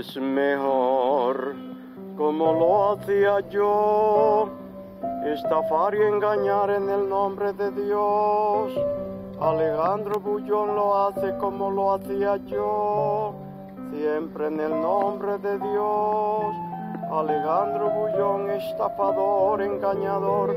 es mejor como lo hacía yo, estafar y engañar en el nombre de Dios. Alejandro Bullón lo hace como lo hacía yo, siempre en el nombre de Dios. Alejandro Bullón, estafador, engañador.